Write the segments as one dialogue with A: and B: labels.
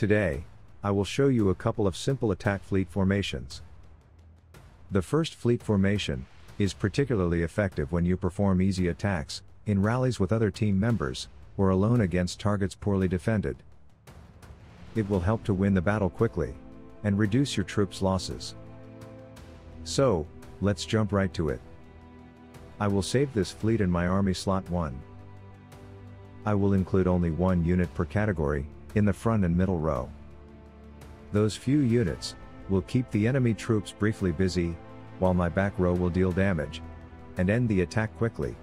A: Today, I will show you a couple of simple attack fleet formations. The first fleet formation is particularly effective when you perform easy attacks, in rallies with other team members, or alone against targets poorly defended. It will help to win the battle quickly, and reduce your troops' losses. So, let's jump right to it. I will save this fleet in my army slot 1. I will include only one unit per category, in the front and middle row. Those few units, will keep the enemy troops briefly busy, while my back row will deal damage, and end the attack quickly.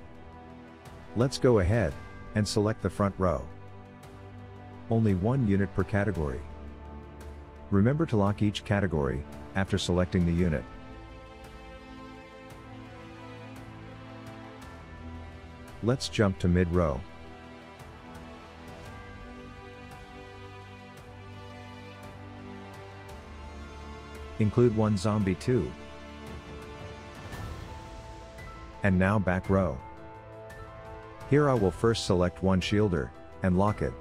A: Let's go ahead, and select the front row. Only one unit per category. Remember to lock each category, after selecting the unit. Let's jump to mid-row. Include one zombie too. And now back row. Here I will first select one shielder, and lock it.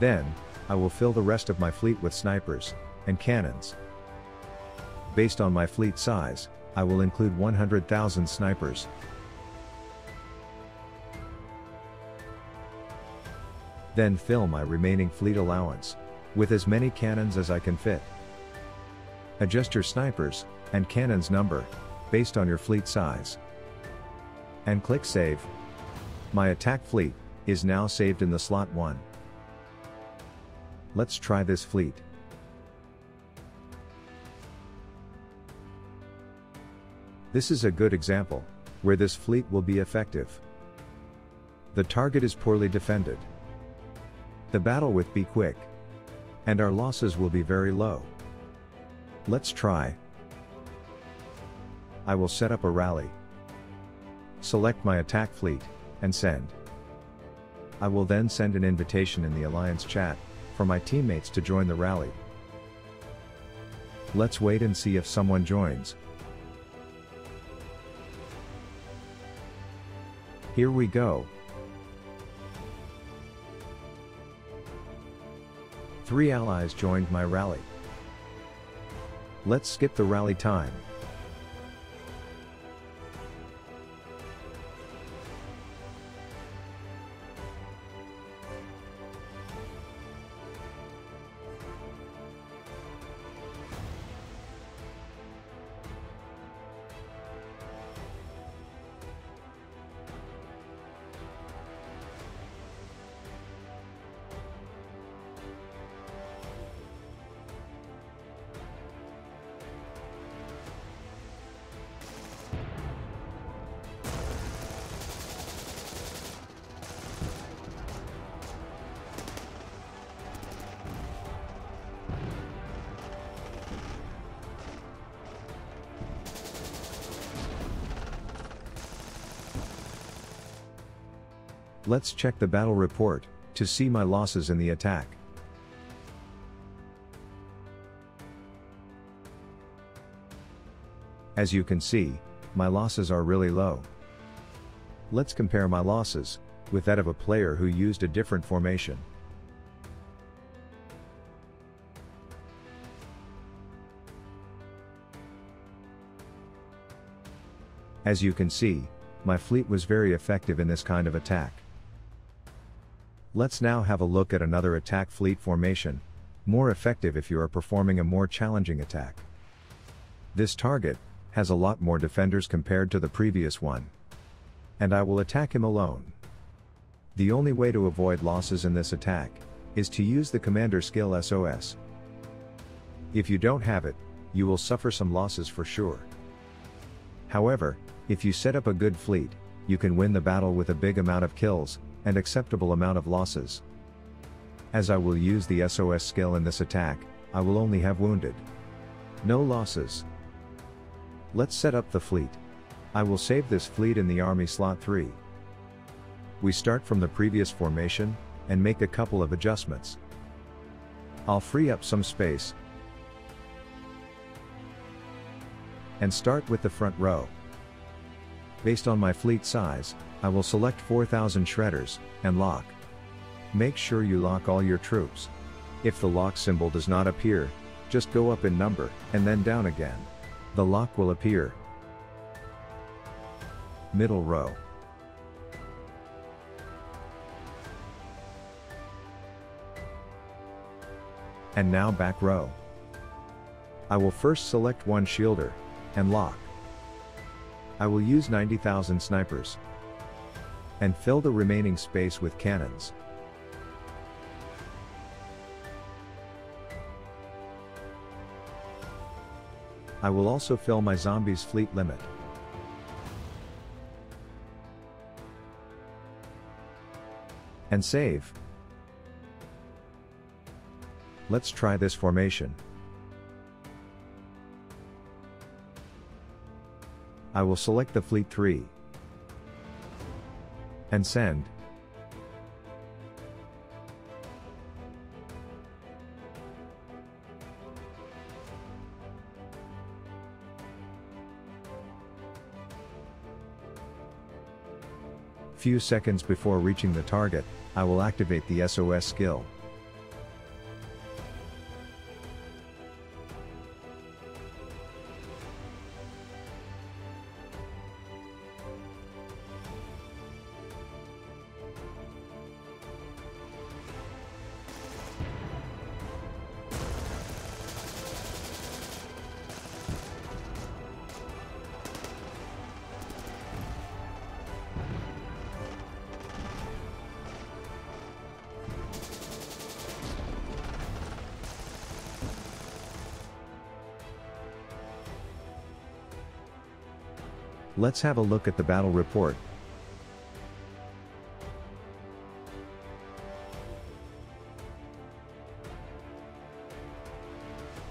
A: Then, I will fill the rest of my fleet with snipers, and cannons. Based on my fleet size, I will include 100,000 snipers. Then fill my remaining fleet allowance, with as many cannons as I can fit. Adjust your snipers, and cannons number, based on your fleet size. And click Save. My attack fleet, is now saved in the slot 1. Let's try this fleet. This is a good example, where this fleet will be effective. The target is poorly defended. The battle with be quick. And our losses will be very low. Let's try. I will set up a rally. Select my attack fleet, and send. I will then send an invitation in the Alliance chat, for my teammates to join the rally. Let's wait and see if someone joins. Here we go. Three allies joined my rally. Let's skip the rally time. Let's check the battle report, to see my losses in the attack. As you can see, my losses are really low. Let's compare my losses, with that of a player who used a different formation. As you can see, my fleet was very effective in this kind of attack. Let's now have a look at another attack fleet formation, more effective if you are performing a more challenging attack. This target, has a lot more defenders compared to the previous one. And I will attack him alone. The only way to avoid losses in this attack, is to use the commander skill SOS. If you don't have it, you will suffer some losses for sure. However, if you set up a good fleet, you can win the battle with a big amount of kills, and acceptable amount of losses. As I will use the SOS skill in this attack, I will only have wounded. No losses. Let's set up the fleet. I will save this fleet in the army slot 3. We start from the previous formation, and make a couple of adjustments. I'll free up some space, and start with the front row. Based on my fleet size, I will select 4000 shredders, and lock. Make sure you lock all your troops. If the lock symbol does not appear, just go up in number, and then down again. The lock will appear. Middle row. And now back row. I will first select one shielder, and lock. I will use 90,000 snipers. And fill the remaining space with cannons. I will also fill my zombies fleet limit. And save. Let's try this formation. I will select the fleet 3. And send. Few seconds before reaching the target, I will activate the SOS skill. Let's have a look at the battle report.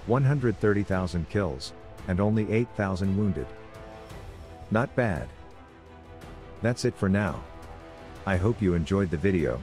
A: One hundred thirty thousand kills, and only eight thousand wounded. Not bad. That's it for now. I hope you enjoyed the video.